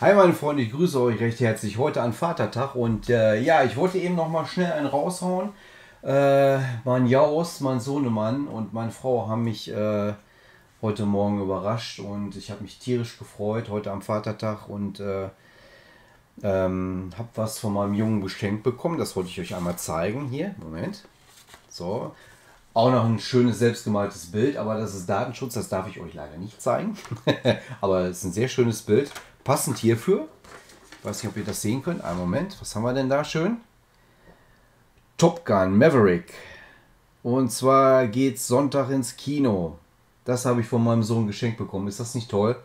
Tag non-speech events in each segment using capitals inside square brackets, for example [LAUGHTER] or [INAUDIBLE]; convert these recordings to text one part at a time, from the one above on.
Hi meine Freunde, ich grüße euch recht herzlich heute an Vatertag und äh, ja, ich wollte eben noch mal schnell einen raushauen. Äh, mein Jaus, mein Sohnemann und meine Frau haben mich äh, heute Morgen überrascht und ich habe mich tierisch gefreut heute am Vatertag und äh, ähm, habe was von meinem Jungen geschenkt bekommen. Das wollte ich euch einmal zeigen hier. Moment. So. Auch noch ein schönes selbstgemaltes Bild, aber das ist Datenschutz, das darf ich euch leider nicht zeigen. [LAUGHS] aber es ist ein sehr schönes Bild. Passend hierfür. Ich weiß nicht, ob ihr das sehen könnt. Einen Moment. Was haben wir denn da schön? Top Gun Maverick. Und zwar geht's Sonntag ins Kino. Das habe ich von meinem Sohn geschenkt bekommen. Ist das nicht toll?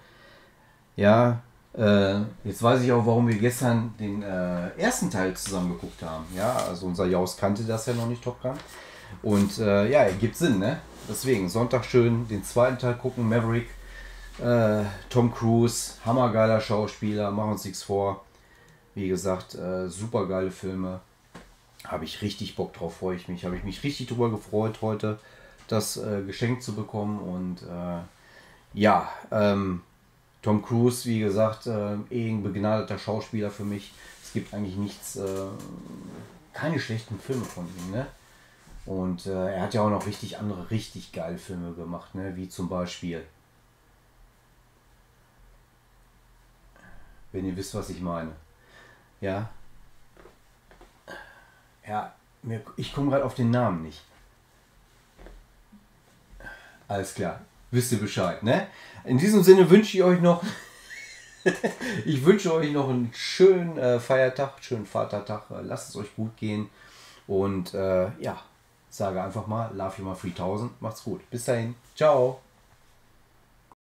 Ja, äh, jetzt weiß ich auch, warum wir gestern den äh, ersten Teil zusammen geguckt haben. Ja, also unser Jaus kannte das ja noch nicht, Top Gun. Und äh, ja, gibt Sinn, ne? Deswegen, Sonntag schön den zweiten Teil gucken, Maverick. Äh, Tom Cruise, hammergeiler Schauspieler, machen uns nichts vor. Wie gesagt, äh, super geile Filme. Habe ich richtig Bock drauf, freue ich mich. Habe ich mich richtig drüber gefreut, heute das äh, geschenkt zu bekommen. Und äh, ja, ähm, Tom Cruise, wie gesagt, äh, eh ein begnadeter Schauspieler für mich. Es gibt eigentlich nichts, äh, keine schlechten Filme von ihm, ne? Und äh, er hat ja auch noch richtig andere, richtig geile Filme gemacht, ne? Wie zum Beispiel wenn ihr wisst, was ich meine. Ja. Ja, mir, ich komme gerade auf den Namen nicht. Alles klar. Wisst ihr Bescheid, ne? In diesem Sinne wünsche ich euch noch. [LAUGHS] ich wünsche euch noch einen schönen äh, Feiertag, schönen Vatertag. Äh, lasst es euch gut gehen. Und äh, ja, sage einfach mal, Love You mal 3000. Macht's gut. Bis dahin. Ciao.